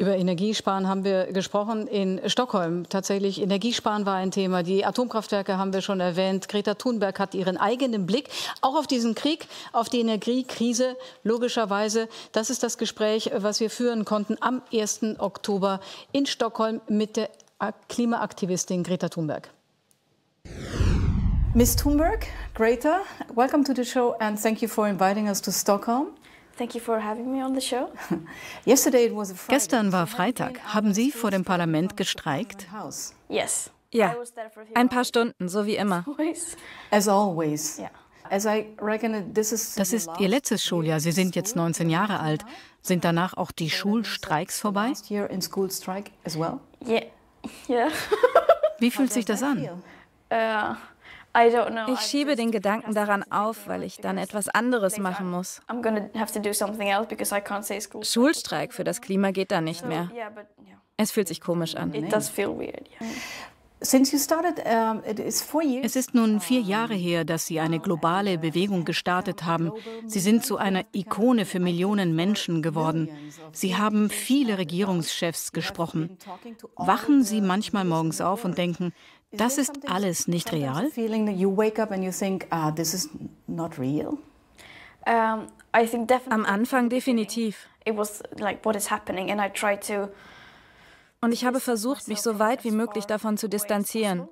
Über Energiesparen haben wir gesprochen in Stockholm. Tatsächlich, Energiesparen war ein Thema. Die Atomkraftwerke haben wir schon erwähnt. Greta Thunberg hat ihren eigenen Blick auch auf diesen Krieg, auf die Energiekrise. Logischerweise, das ist das Gespräch, was wir führen konnten am 1. Oktober in Stockholm mit der Klimaaktivistin Greta Thunberg. Miss Thunberg, Greta, welcome to the show and thank you for inviting us to Stockholm. Gestern war Freitag. Haben Sie vor dem Parlament gestreikt? Ja, ein paar Stunden, so wie immer. As always. Das ist Ihr letztes Schuljahr. Sie sind jetzt 19 Jahre alt. Sind danach auch die Schulstreiks vorbei? Wie fühlt sich das an? Ich schiebe den Gedanken daran auf, weil ich dann etwas anderes machen muss. Schulstreik für das Klima geht dann nicht mehr. Es fühlt sich komisch an. Es ist nun vier Jahre her, dass Sie eine globale Bewegung gestartet haben. Sie sind zu einer Ikone für Millionen Menschen geworden. Sie haben viele Regierungschefs gesprochen. Wachen Sie manchmal morgens auf und denken, das ist alles nicht real? Am Anfang definitiv. Und ich habe versucht, mich so weit wie möglich davon zu distanzieren.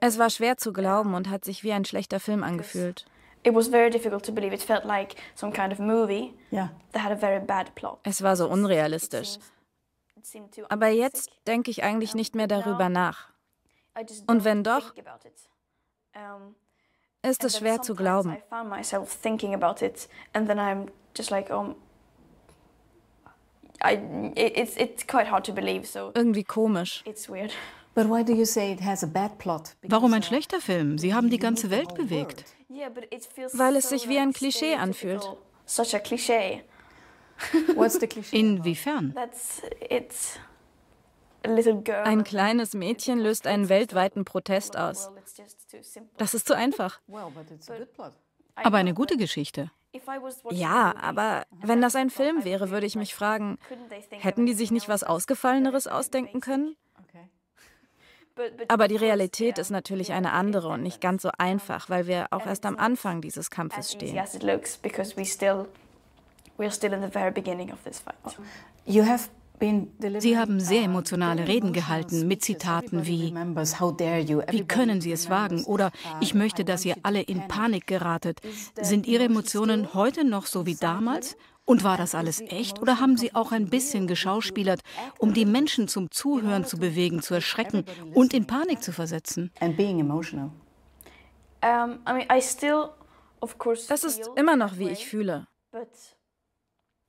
Es war schwer zu glauben und hat sich wie ein schlechter Film angefühlt. Es war so unrealistisch. Aber jetzt denke ich eigentlich nicht mehr darüber nach. Und wenn doch, ist es schwer zu glauben. Irgendwie komisch. Warum ein schlechter Film? Sie haben die ganze Welt bewegt. Weil es sich wie ein Klischee anfühlt. Inwiefern? Ein kleines Mädchen löst einen weltweiten Protest aus. Das ist zu einfach. Aber eine gute Geschichte. Ja, aber wenn das ein Film wäre, würde ich mich fragen, hätten die sich nicht was Ausgefalleneres ausdenken können? Aber die Realität ist natürlich eine andere und nicht ganz so einfach, weil wir auch erst am Anfang dieses Kampfes stehen. Sie haben sehr emotionale Reden gehalten mit Zitaten wie Wie können Sie es wagen? oder Ich möchte, dass ihr alle in Panik geratet. Sind Ihre Emotionen heute noch so wie damals? Und war das alles echt oder haben Sie auch ein bisschen geschauspielert, um die Menschen zum Zuhören zu bewegen, zu erschrecken und in Panik zu versetzen? Das ist immer noch, wie ich fühle.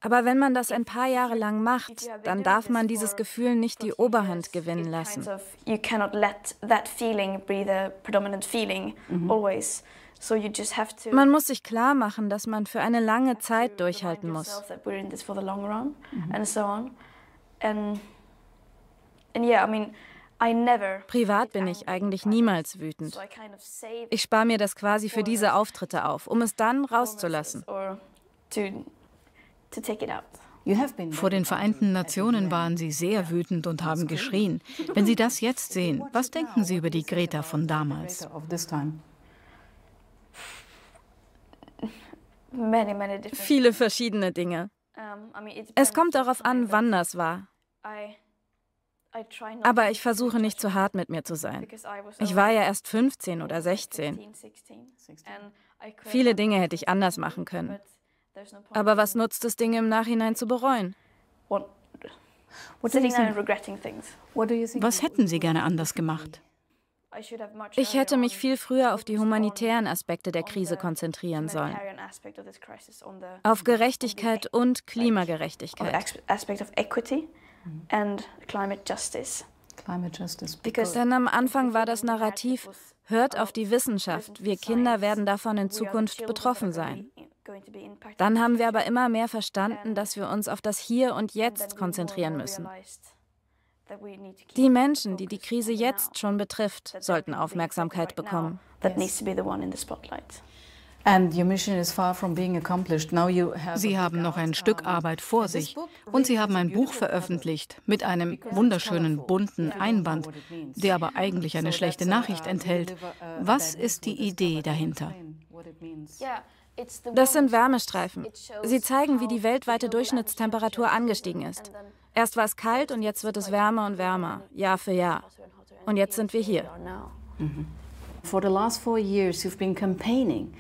Aber wenn man das ein paar Jahre lang macht, dann darf man dieses Gefühl nicht die Oberhand gewinnen lassen. Man muss sich klar machen, dass man für eine lange Zeit durchhalten muss. Privat bin ich eigentlich niemals wütend. Ich spare mir das quasi für diese Auftritte auf, um es dann rauszulassen. Vor den Vereinten Nationen waren Sie sehr wütend und haben geschrien. Wenn Sie das jetzt sehen, was denken Sie über die Greta von damals? Viele verschiedene Dinge. Es kommt darauf an, wann das war. Aber ich versuche nicht zu hart mit mir zu sein. Ich war ja erst 15 oder 16. Viele Dinge hätte ich anders machen können. Aber was nutzt es, Dinge im Nachhinein zu bereuen? Was hätten Sie gerne anders gemacht? Ich hätte mich viel früher auf die humanitären Aspekte der Krise konzentrieren sollen. Auf Gerechtigkeit und Klimagerechtigkeit. Denn am Anfang war das Narrativ, hört auf die Wissenschaft, wir Kinder werden davon in Zukunft betroffen sein. Dann haben wir aber immer mehr verstanden, dass wir uns auf das Hier und Jetzt konzentrieren müssen. Die Menschen, die die Krise jetzt schon betrifft, sollten Aufmerksamkeit bekommen. Sie haben noch ein Stück Arbeit vor sich. und Sie haben ein Buch veröffentlicht mit einem wunderschönen bunten Einband, der aber eigentlich eine schlechte Nachricht enthält. Was ist die Idee dahinter? Das sind Wärmestreifen. Sie zeigen, wie die weltweite Durchschnittstemperatur angestiegen ist. Erst war es kalt und jetzt wird es wärmer und wärmer, Jahr für Jahr. Und jetzt sind wir hier. Mhm. For the last four years you've been campaigning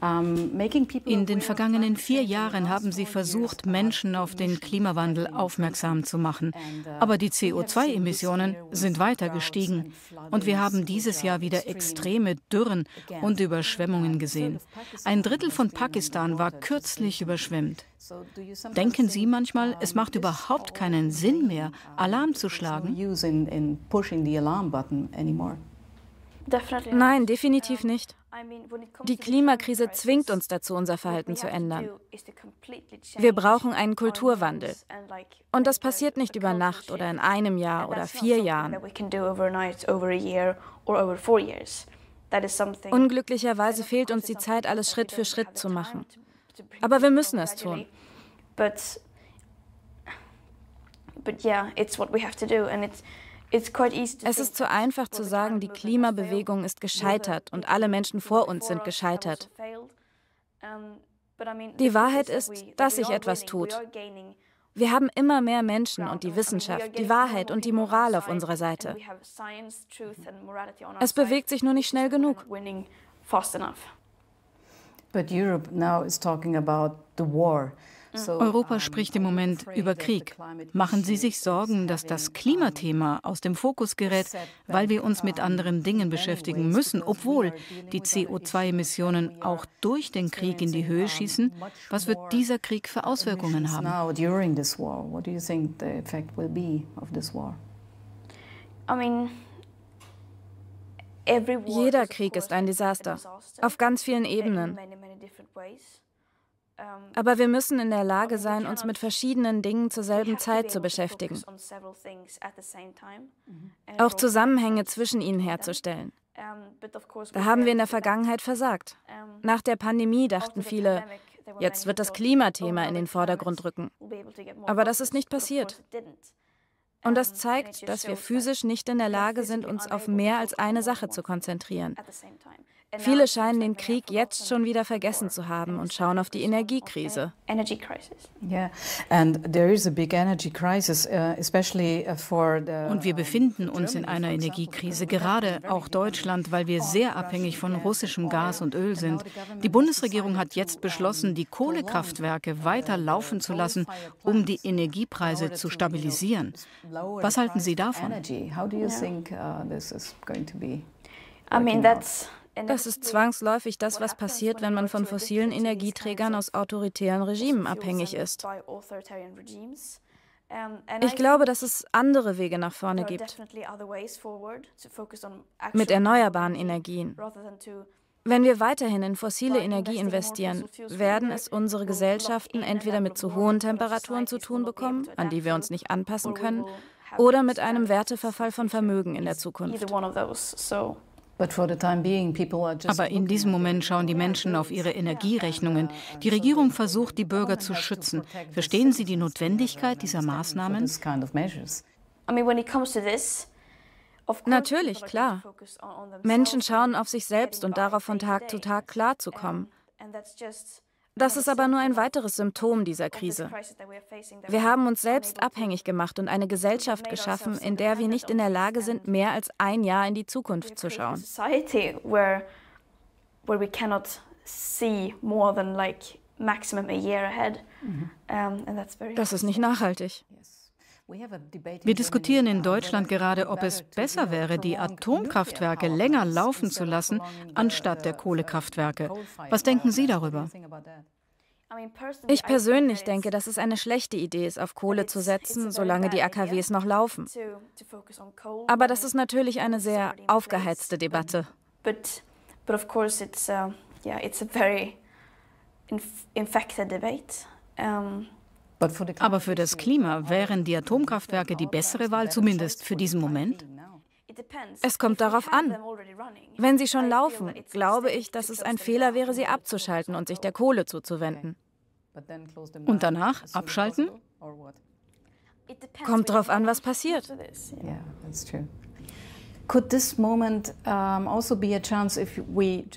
in den vergangenen vier Jahren haben sie versucht, Menschen auf den Klimawandel aufmerksam zu machen. Uh, Aber die CO2-Emissionen sind weiter gestiegen. Und wir haben dieses Jahr wieder extreme Dürren und Überschwemmungen gesehen. Ein Drittel von Pakistan war kürzlich überschwemmt. Denken Sie manchmal, es macht überhaupt keinen Sinn mehr, Alarm zu schlagen? Nein, definitiv nicht. Die Klimakrise zwingt uns dazu, unser Verhalten zu ändern. Wir brauchen einen Kulturwandel. Und das passiert nicht über Nacht oder in einem Jahr oder vier Jahren. Unglücklicherweise fehlt uns die Zeit, alles Schritt für Schritt zu machen. Aber wir müssen es tun. But yeah, it's what we have to do, and it's es ist zu einfach zu sagen, die Klimabewegung ist gescheitert und alle Menschen vor uns sind gescheitert. Die Wahrheit ist, dass sich etwas tut. Wir haben immer mehr Menschen und die Wissenschaft, die Wahrheit und die Moral auf unserer Seite. Es bewegt sich nur nicht schnell genug. But Europe now is talking about the war. Europa spricht im Moment über Krieg. Machen Sie sich Sorgen, dass das Klimathema aus dem Fokus gerät, weil wir uns mit anderen Dingen beschäftigen müssen, obwohl die CO2-Emissionen auch durch den Krieg in die Höhe schießen? Was wird dieser Krieg für Auswirkungen haben? Jeder Krieg ist ein Desaster, auf ganz vielen Ebenen. Aber wir müssen in der Lage sein, uns mit verschiedenen Dingen zur selben Zeit zu beschäftigen. Auch Zusammenhänge zwischen ihnen herzustellen. Da haben wir in der Vergangenheit versagt. Nach der Pandemie dachten viele, jetzt wird das Klimathema in den Vordergrund rücken. Aber das ist nicht passiert. Und das zeigt, dass wir physisch nicht in der Lage sind, uns auf mehr als eine Sache zu konzentrieren. Viele scheinen den Krieg jetzt schon wieder vergessen zu haben und schauen auf die Energiekrise. Uh, uh, und wir befinden uns in einer Energiekrise, gerade auch Deutschland, weil wir sehr abhängig von russischem Gas und Öl sind. Die Bundesregierung hat jetzt beschlossen, die Kohlekraftwerke weiter laufen zu lassen, um die Energiepreise zu stabilisieren. Was halten Sie davon? I mean, that's das ist zwangsläufig das, was passiert, wenn man von fossilen Energieträgern aus autoritären Regimen abhängig ist. Ich glaube, dass es andere Wege nach vorne gibt. Mit erneuerbaren Energien. Wenn wir weiterhin in fossile Energie investieren, werden es unsere Gesellschaften entweder mit zu hohen Temperaturen zu tun bekommen, an die wir uns nicht anpassen können, oder mit einem Werteverfall von Vermögen in der Zukunft. Aber in diesem Moment schauen die Menschen auf ihre Energierechnungen. Die Regierung versucht, die Bürger zu schützen. Verstehen Sie die Notwendigkeit dieser Maßnahmen? Natürlich, klar. Menschen schauen auf sich selbst und darauf, von Tag zu Tag klarzukommen. Das ist aber nur ein weiteres Symptom dieser Krise. Wir haben uns selbst abhängig gemacht und eine Gesellschaft geschaffen, in der wir nicht in der Lage sind, mehr als ein Jahr in die Zukunft zu schauen. Das ist nicht nachhaltig. Wir diskutieren in Deutschland gerade, ob es besser wäre, die Atomkraftwerke länger laufen zu lassen, anstatt der Kohlekraftwerke. Was denken Sie darüber? Ich persönlich denke, dass es eine schlechte Idee ist, auf Kohle zu setzen, solange die AKWs noch laufen. Aber das ist natürlich eine sehr aufgeheizte Debatte. But, but of course it's, uh, yeah, it's a very infected debate. Um, aber für das Klima wären die Atomkraftwerke die bessere Wahl, zumindest für diesen Moment? Es kommt darauf an. Wenn sie schon laufen, glaube ich, dass es ein Fehler wäre, sie abzuschalten und sich der Kohle zuzuwenden. Und danach abschalten? Kommt darauf an, was passiert. Also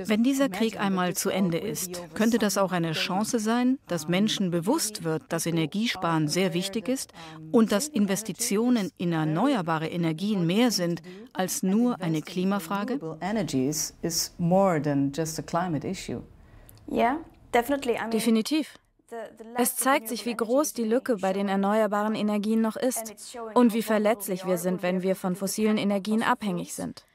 Wenn dieser Krieg einmal zu Ende ist, könnte das auch eine Chance sein, dass Menschen bewusst wird, dass Energiesparen sehr wichtig ist und dass Investitionen in erneuerbare Energien mehr sind als nur eine Klimafrage? Definitiv. Es zeigt sich, wie groß die Lücke bei den erneuerbaren Energien noch ist und wie verletzlich wir sind, wenn wir von fossilen Energien abhängig sind.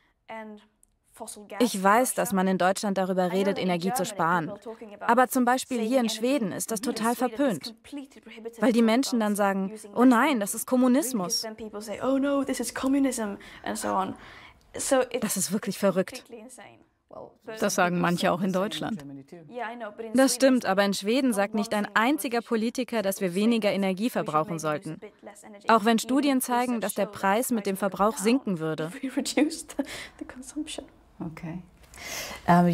Ich weiß, dass man in Deutschland darüber redet, Energie zu sparen. Aber zum Beispiel hier in Schweden ist das total verpönt, weil die Menschen dann sagen, oh nein, das ist Kommunismus. Das ist wirklich verrückt. Das sagen manche auch in Deutschland. Das stimmt, aber in Schweden sagt nicht ein einziger Politiker, dass wir weniger Energie verbrauchen sollten. Auch wenn Studien zeigen, dass der Preis mit dem Verbrauch sinken würde. Okay. Uh,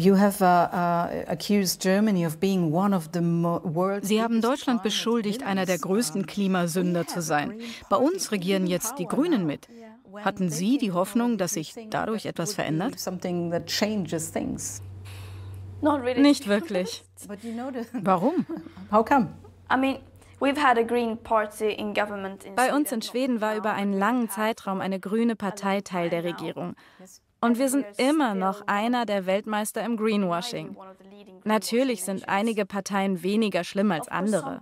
Sie haben Deutschland beschuldigt, einer der größten Klimasünder zu sein. Bei uns regieren jetzt die Grünen mit. Hatten Sie die Hoffnung, dass sich dadurch etwas verändert? Nicht wirklich. Warum? Bei uns in Schweden war über einen langen Zeitraum eine grüne Partei Teil der Regierung. Und wir sind immer noch einer der Weltmeister im Greenwashing. Natürlich sind einige Parteien weniger schlimm als andere.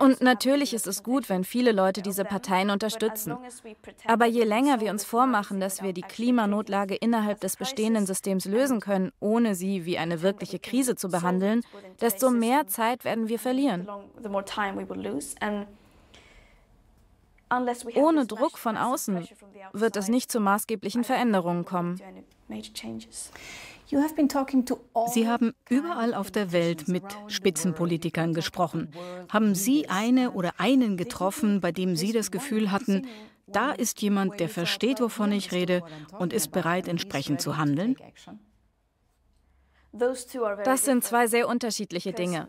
Und natürlich ist es gut, wenn viele Leute diese Parteien unterstützen. Aber je länger wir uns vormachen, dass wir die Klimanotlage innerhalb des bestehenden Systems lösen können, ohne sie wie eine wirkliche Krise zu behandeln, desto mehr Zeit werden wir verlieren. Ohne Druck von außen wird es nicht zu maßgeblichen Veränderungen kommen. Sie haben überall auf der Welt mit Spitzenpolitikern gesprochen. Haben Sie eine oder einen getroffen, bei dem Sie das Gefühl hatten, da ist jemand, der versteht, wovon ich rede und ist bereit, entsprechend zu handeln? Das sind zwei sehr unterschiedliche Dinge.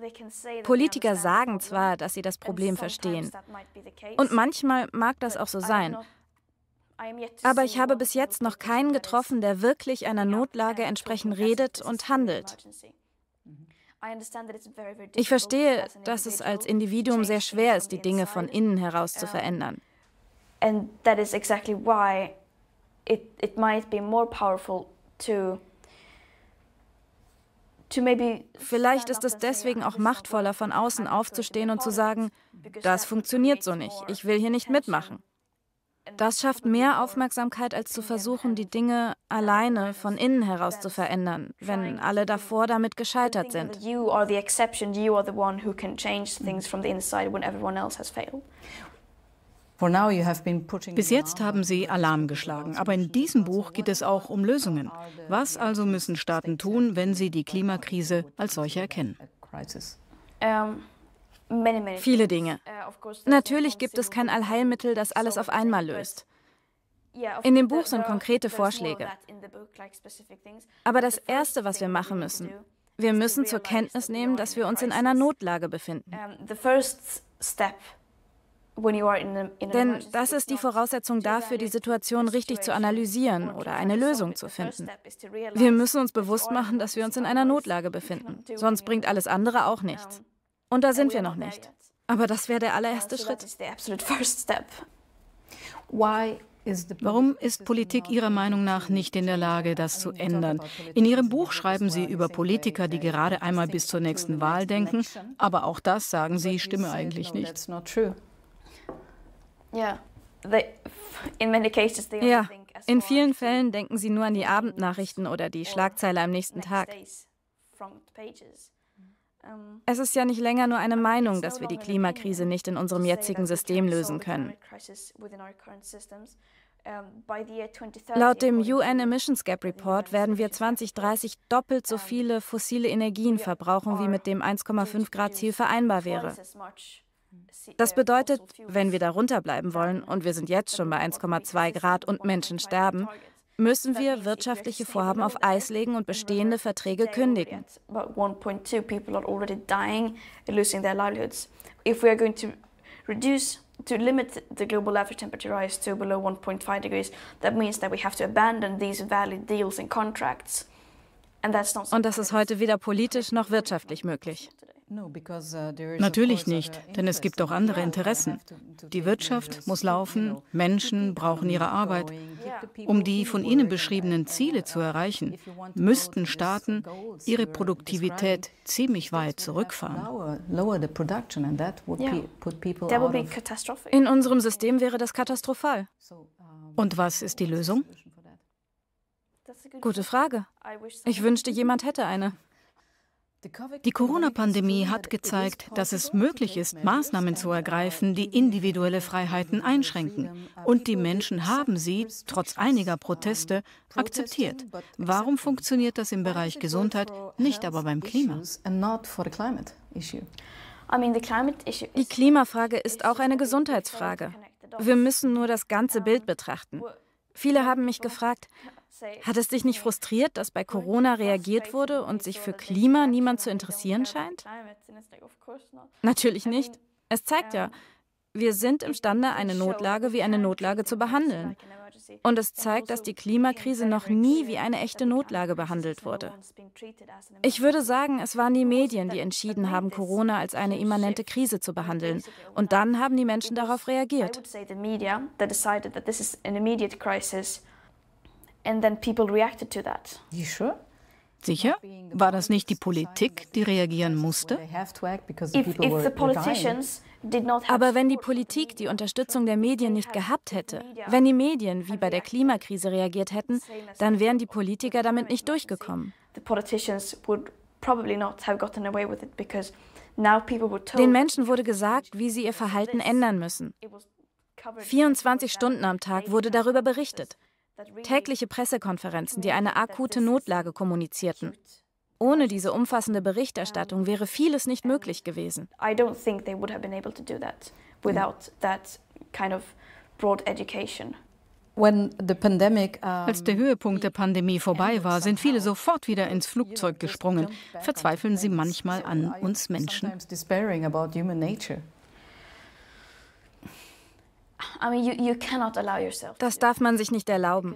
Politiker sagen zwar, dass sie das Problem verstehen. Und manchmal mag das auch so sein. Aber ich habe bis jetzt noch keinen getroffen, der wirklich einer Notlage entsprechend redet und handelt. Ich verstehe, dass es als Individuum sehr schwer ist, die Dinge von innen heraus zu verändern. And that is exactly why it, it might be more powerful to Vielleicht ist es deswegen auch machtvoller, von außen aufzustehen und zu sagen, das funktioniert so nicht, ich will hier nicht mitmachen. Das schafft mehr Aufmerksamkeit, als zu versuchen, die Dinge alleine von innen heraus zu verändern, wenn alle davor damit gescheitert sind. Bis jetzt haben Sie Alarm geschlagen, aber in diesem Buch geht es auch um Lösungen. Was also müssen Staaten tun, wenn sie die Klimakrise als solche erkennen? Viele Dinge. Natürlich gibt es kein Allheilmittel, das alles auf einmal löst. In dem Buch sind konkrete Vorschläge. Aber das Erste, was wir machen müssen, wir müssen zur Kenntnis nehmen, dass wir uns in einer Notlage befinden. Denn das ist die Voraussetzung dafür, die Situation richtig zu analysieren oder eine Lösung zu finden. Wir müssen uns bewusst machen, dass wir uns in einer Notlage befinden. Sonst bringt alles andere auch nichts. Und da sind wir noch nicht. Aber das wäre der allererste Schritt. Warum ist Politik Ihrer Meinung nach nicht in der Lage, das zu ändern? In Ihrem Buch schreiben Sie über Politiker, die gerade einmal bis zur nächsten Wahl denken, aber auch das, sagen Sie, stimme eigentlich nicht. Ja, in vielen Fällen denken sie nur an die Abendnachrichten oder die Schlagzeile am nächsten Tag. Es ist ja nicht länger nur eine Meinung, dass wir die Klimakrise nicht in unserem jetzigen System lösen können. Laut dem UN Emissions Gap Report werden wir 2030 doppelt so viele fossile Energien verbrauchen, wie mit dem 1,5 Grad Ziel vereinbar wäre. Das bedeutet, wenn wir darunter bleiben wollen, und wir sind jetzt schon bei 1,2 Grad und Menschen sterben, müssen wir wirtschaftliche Vorhaben auf Eis legen und bestehende Verträge kündigen. to limit the global average temperature rise to below 1.5 degrees, that means that we have to abandon these valid deals and contracts. Und das ist heute weder politisch noch wirtschaftlich möglich. Uh, Natürlich nicht, denn es gibt auch andere Interessen. Die Wirtschaft muss laufen, Menschen brauchen ihre Arbeit. Um die von Ihnen beschriebenen Ziele zu erreichen, müssten Staaten ihre Produktivität ziemlich weit zurückfahren. In unserem System wäre das katastrophal. Und was ist die Lösung? Gute Frage. Ich wünschte, jemand hätte eine. Die Corona-Pandemie hat gezeigt, dass es möglich ist, Maßnahmen zu ergreifen, die individuelle Freiheiten einschränken. Und die Menschen haben sie, trotz einiger Proteste, akzeptiert. Warum funktioniert das im Bereich Gesundheit, nicht aber beim Klima? Die Klimafrage ist auch eine Gesundheitsfrage. Wir müssen nur das ganze Bild betrachten. Viele haben mich gefragt, hat es dich nicht frustriert, dass bei Corona reagiert wurde und sich für Klima niemand zu interessieren scheint? Natürlich nicht. Es zeigt ja, wir sind imstande, eine Notlage wie eine Notlage zu behandeln. Und es zeigt, dass die Klimakrise noch nie wie eine echte Notlage behandelt wurde. Ich würde sagen, es waren die Medien, die entschieden haben, Corona als eine immanente Krise zu behandeln. Und dann haben die Menschen darauf reagiert. And then people reacted to that. You sure? Sicher? War das nicht die Politik, die reagieren musste? Aber wenn die Politik die Unterstützung der Medien nicht gehabt hätte, wenn die Medien wie bei der Klimakrise reagiert hätten, dann wären die Politiker damit nicht durchgekommen. Den Menschen wurde gesagt, wie sie ihr Verhalten ändern müssen. 24 Stunden am Tag wurde darüber berichtet. Tägliche Pressekonferenzen, die eine akute Notlage kommunizierten. Ohne diese umfassende Berichterstattung wäre vieles nicht möglich gewesen. Als der Höhepunkt der Pandemie vorbei war, sind viele sofort wieder ins Flugzeug gesprungen. Verzweifeln sie manchmal an uns Menschen. Das darf man sich nicht erlauben.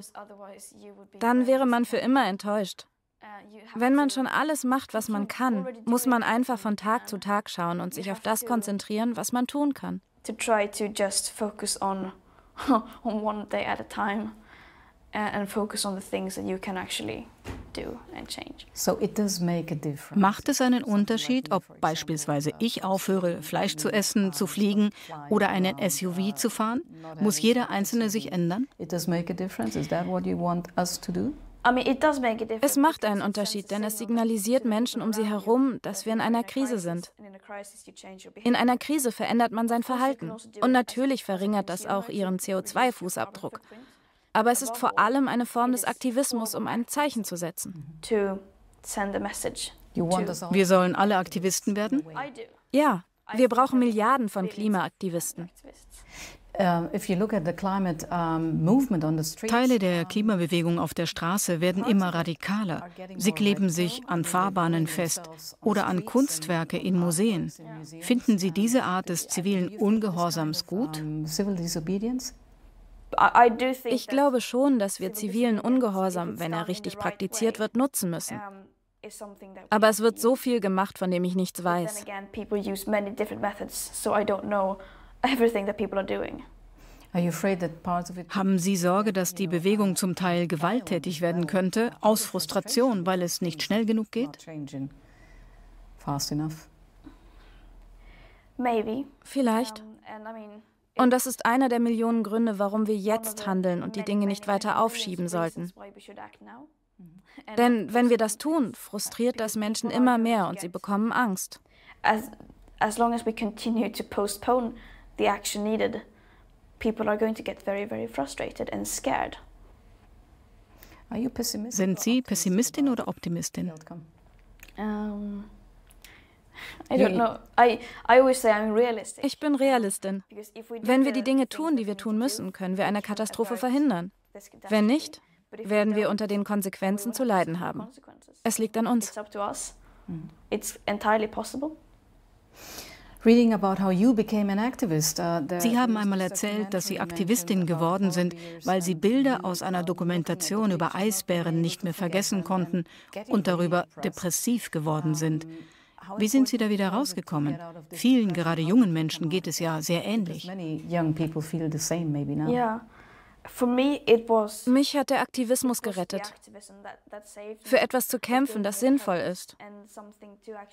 Dann wäre man für immer enttäuscht. Uh, Wenn man schon alles macht, was man kann, muss man einfach von Tag zu Tag schauen und sich auf das konzentrieren, was man tun kann. To try to just focus on, on one day at a time and focus on the things that you can actually do and change. So it does make a difference. Macht es einen Unterschied, ob beispielsweise ich aufhöre, Fleisch zu essen, zu fliegen oder einen SUV zu fahren? Muss jeder Einzelne sich ändern? It does make a difference. Is that what you want us to do? Es macht einen Unterschied, denn es signalisiert Menschen um sie herum, dass wir in einer Krise sind. In einer Krise verändert man sein Verhalten. Und natürlich verringert das auch ihren CO2-Fußabdruck. Aber es ist vor allem eine Form des Aktivismus, um ein Zeichen zu setzen. Wir sollen alle Aktivisten werden? Ja, wir brauchen Milliarden von Klimaaktivisten. Teile der Klimabewegung auf der Straße werden immer radikaler. Sie kleben sich an Fahrbahnen fest oder an Kunstwerke in Museen. Finden Sie diese Art des zivilen Ungehorsams gut? Ich glaube schon, dass wir zivilen Ungehorsam, wenn er richtig praktiziert wird, nutzen müssen. Aber es wird so viel gemacht, von dem ich nichts weiß. Haben Sie Sorge, dass die Bewegung zum Teil gewalttätig werden könnte, aus Frustration, weil es nicht schnell genug geht? Vielleicht. Und das ist einer der Millionen Gründe, warum wir jetzt handeln und die Dinge nicht weiter aufschieben sollten. Denn wenn wir das tun, frustriert das Menschen immer mehr und sie bekommen Angst. As, as long as we continue to postpone the action needed, people are going to get very, very frustrated and scared. Sind Sie Pessimistin oder Optimistin? Um, Ich bin Realistin. Wenn wir die Dinge tun, die wir tun müssen, können wir eine Katastrophe verhindern. Wenn nicht, werden wir unter den Konsequenzen zu leiden haben. Es liegt an uns. It's entirely possible. Uh, sie haben einmal erzählt, dass Sie Aktivistin geworden sind, weil Sie Bilder aus einer Dokumentation über Eisbären nicht mehr vergessen konnten und darüber depressiv geworden sind. Wie sind Sie da wieder rausgekommen? Vielen, gerade jungen Menschen, geht es ja sehr ähnlich. Ja. Mich hat der Aktivismus gerettet. Für etwas zu kämpfen, das sinnvoll ist.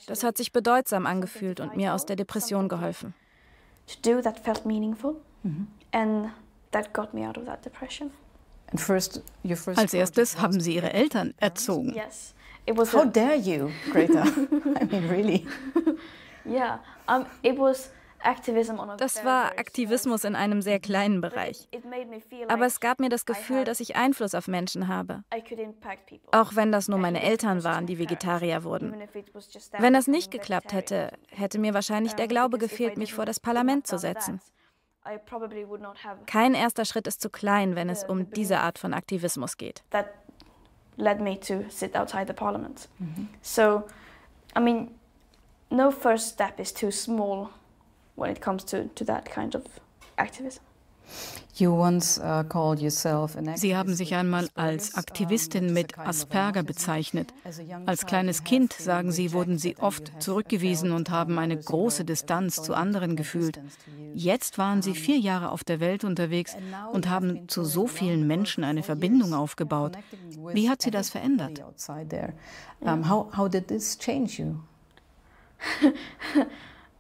Das hat sich bedeutsam angefühlt und mir aus der Depression geholfen. Als erstes haben Sie Ihre Eltern erzogen. How dare you, Greta? I mean, really. Yeah, um, it was das war Aktivismus in einem sehr kleinen Bereich. Aber es gab mir das Gefühl, dass ich Einfluss auf Menschen habe. Auch wenn das nur meine Eltern waren, die Vegetarier wurden. Wenn das nicht geklappt hätte, hätte mir wahrscheinlich der Glaube gefehlt, mich vor das Parlament zu setzen. Kein erster Schritt ist zu klein, wenn es um diese Art von Aktivismus geht. Led me to sit outside the parliament. Mhm. So, I mean, no first step is too small when it comes to, to that kind of activism. Uh, Sie haben sich einmal als Aktivistin mit Asperger bezeichnet. Als kleines Kind, sagen Sie, wurden Sie oft zurückgewiesen und haben eine große Distanz zu anderen gefühlt. Jetzt waren Sie vier Jahre auf der Welt unterwegs und haben zu so vielen Menschen eine Verbindung aufgebaut. Wie hat Sie das verändert? How did this change you?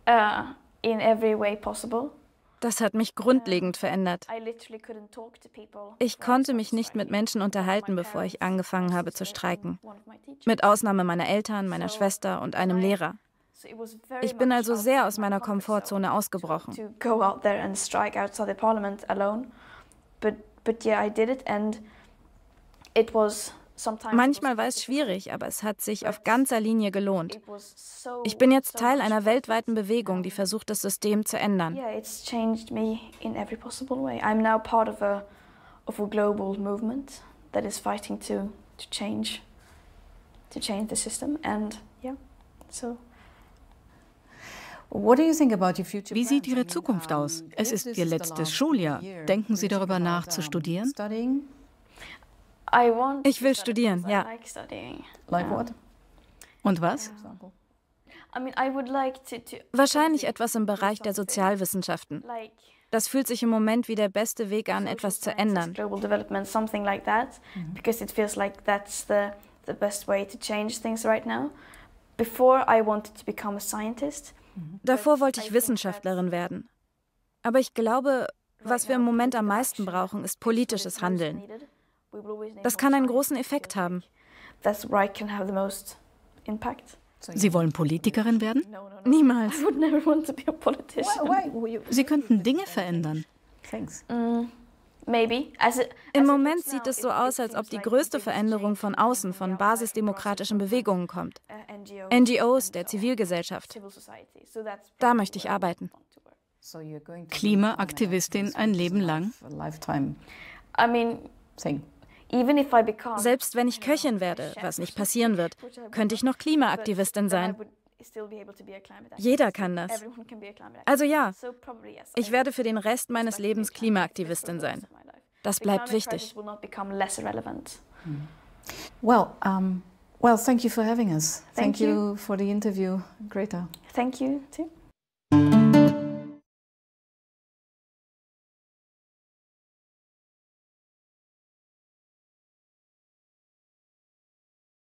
uh, in every way possible. Das hat mich grundlegend verändert. Ich konnte mich nicht mit Menschen unterhalten, bevor ich angefangen habe zu streiken. Mit Ausnahme meiner Eltern, meiner Schwester und einem Lehrer. Ich bin also sehr aus meiner Komfortzone ausgebrochen. But yeah, I did it and it was Manchmal war es schwierig, aber es hat sich auf ganzer Linie gelohnt. Ich bin jetzt Teil einer weltweiten Bewegung, die versucht, das System zu ändern. Ja, it's changed me in every possible way. I'm now part of a of a global movement that is fighting to to change to change the system and yeah. So wie sieht Ihre Zukunft aus? Es ist Ihr letztes Schuljahr. Denken Sie darüber nach, zu studieren? Ich will studieren, ja. Like what? Und was? Wahrscheinlich etwas im Bereich der Sozialwissenschaften. Das fühlt sich im Moment wie der beste Weg an, etwas zu ändern. Davor wollte ich Wissenschaftlerin werden. Aber ich glaube, was wir im Moment am meisten brauchen, ist politisches Handeln. Das kann einen großen Effekt haben. Sie wollen Politikerin werden? Niemals. Sie könnten Dinge verändern. Mm, Im Moment sieht es so aus, als ob die größte Veränderung von außen, von basisdemokratischen Bewegungen kommt. Uh, NGOs, der Zivilgesellschaft. Da möchte ich arbeiten. Klimaaktivistin ein Leben lang? Selbst wenn ich Köchin werde, was nicht passieren wird, könnte ich noch Klimaaktivistin sein. Jeder kann das. Also ja, ich werde für den Rest meines Lebens Klimaaktivistin sein. Das bleibt wichtig. Well, um, well, thank you for having us. Thank, thank you. you for the interview, Greta. Thank you too.